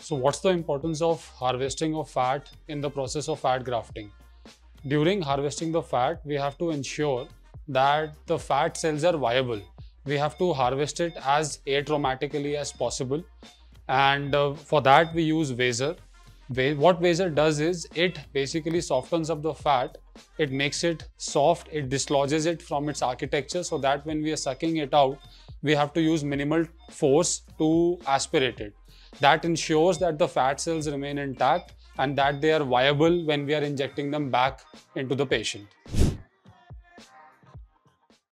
So what's the importance of harvesting of fat in the process of fat grafting? During harvesting the fat, we have to ensure that the fat cells are viable. We have to harvest it as atraumatically as possible. And uh, for that, we use Vaser. What Vaser does is it basically softens up the fat. It makes it soft. It dislodges it from its architecture so that when we are sucking it out, we have to use minimal force to aspirate it. That ensures that the fat cells remain intact and that they are viable when we are injecting them back into the patient.